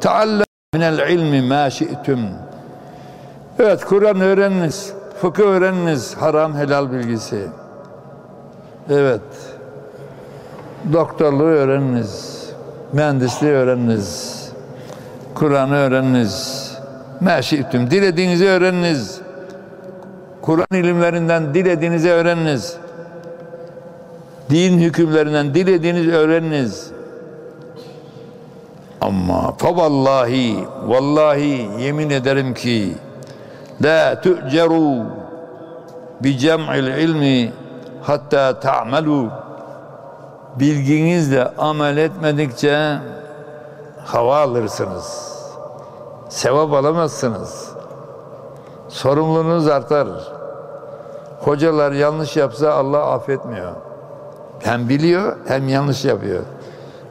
Teallem minel ilmi ma şi'tüm. Evet Kur'an öğreniniz, fıkıh öğreniniz, haram helal bilgisi. Evet. Doktorluğu öğreniniz, mühendisliği öğreniniz, Kur'an'ı öğreniniz. Ma şi'tüm. Dilediğinizi öğreniniz. Kur'an ilimlerinden dilediğinizi öğreniniz. Din hükümlerinden dilediğinizi öğreniniz. Ama fa vallahi vallahi yemin ederim ki la tu'ceru bi cem'il ilmi hatta ta'melu bilginizle amel etmedikçe hava alırsınız. Sevap alamazsınız. Sorumluluğunuz artar. Hocalar yanlış yapsa Allah affetmiyor. Hem biliyor hem yanlış yapıyor.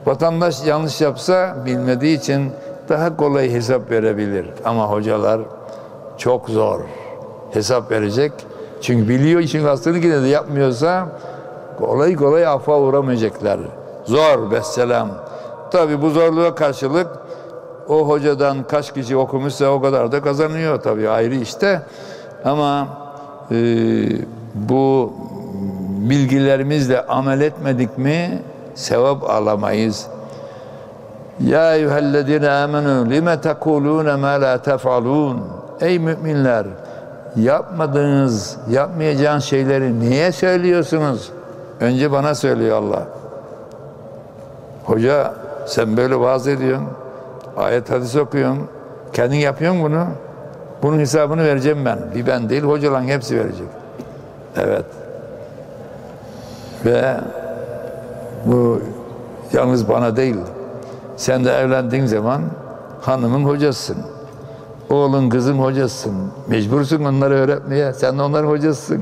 Vatandaş yanlış yapsa bilmediği için daha kolay hesap verebilir. Ama hocalar çok zor hesap verecek. Çünkü biliyor için hastalık yine de yapmıyorsa kolay kolay affa uğramayacaklar. Zor besselam. Tabi bu zorluğa karşılık o hocadan kaç kişi okumuşsa o kadar da kazanıyor tabi ayrı işte. Ama e, bu bilgilerimizle amel etmedik mi sevap alamayız. Ya eyyühellezine amenu lime tekulune ma la tef'alun. Ey müminler yapmadığınız, yapmayacağınız şeyleri niye söylüyorsunuz? Önce bana söylüyor Allah. Hoca sen böyle vaaz ediyorsun. Ayet hadis okuyorsun. Kendin yapıyorsun bunu. Bunun hesabını vereceğim ben. Bir ben değil hocaların hepsi verecek. Evet. Ve bu yalnız bana değil. Sen de evlendiğin zaman hanımın hocasısın. Oğlun kızın hocasısın. Mecbursun onları öğretmeye. Sen de onların hocasısın.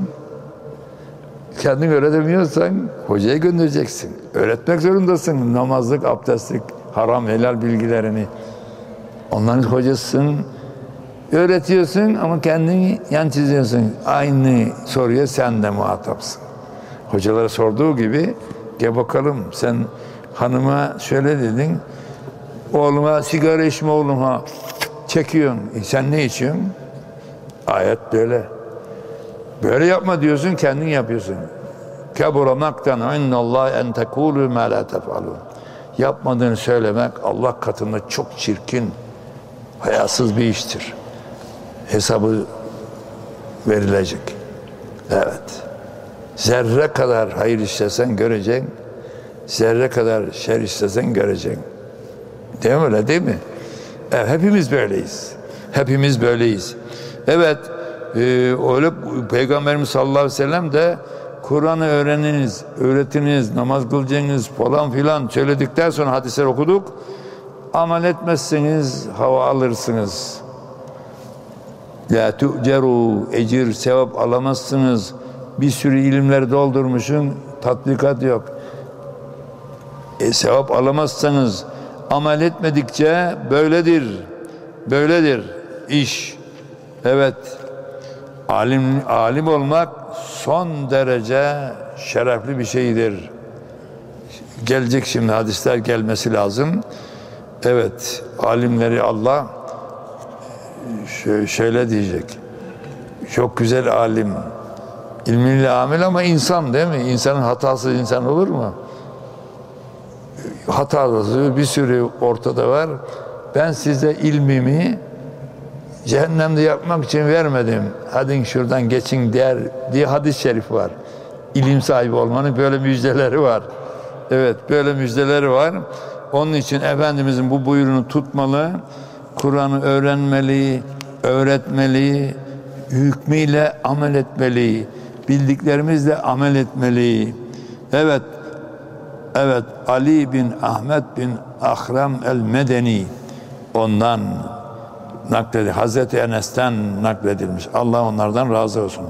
Kendin öğretemiyorsan hocaya göndereceksin. Öğretmek zorundasın. Namazlık, abdestlik, haram, helal bilgilerini. Onların hocasısın. Öğretiyorsun ama kendini yan çiziyorsun. Aynı soruya sen de muhatapsın. Hocalara sorduğu gibi gel bakalım sen hanıma şöyle dedin. Oğluma sigara içme oğluma çekiyorsun. E sen ne içiyorsun? Ayet böyle. Böyle yapma diyorsun kendin yapıyorsun. Kebura maktan innallah en tekulu ma la tefalun. Yapmadığını söylemek Allah katında çok çirkin, hayasız bir iştir. Hesabı verilecek. Evet. Zerre kadar hayır istesen göreceksin. Zerre kadar şer istesen göreceksin. Değil mi öyle değil mi? Evet, hepimiz böyleyiz. Hepimiz böyleyiz. Evet, e, öyle Peygamberimiz sallallahu aleyhi ve sellem de Kur'an'ı öğreniniz, öğretiniz, namaz kılacaksınız falan filan söyledikten sonra hadisler okuduk. Amel etmezseniz hava alırsınız. La tu'ceru ecir sevap alamazsınız. Bir sürü ilimler doldurmuşsun, tatbikat yok. E, sevap alamazsanız amel etmedikçe böyledir. Böyledir iş. Evet. Alim alim olmak son derece şerefli bir şeydir. Gelecek şimdi hadisler gelmesi lazım. Evet, alimleri Allah şöyle diyecek. Çok güzel alim. İlmiyle amel ama insan değil mi? İnsanın hatasız insan olur mu? Hatalısı bir sürü ortada var. Ben size ilmimi cehennemde yapmak için vermedim. Hadi şuradan geçin der diye hadis-i şerif var. İlim sahibi olmanın böyle müjdeleri var. Evet böyle müjdeleri var. Onun için Efendimizin bu buyruğunu tutmalı. Kur'an'ı öğrenmeli, öğretmeli, hükmüyle amel etmeli, bildiklerimizle amel etmeli. Evet, evet Ali bin Ahmet bin Ahrem el-Medeni ondan nakledilmiş. Hazreti Enes'ten nakledilmiş. Allah onlardan razı olsun.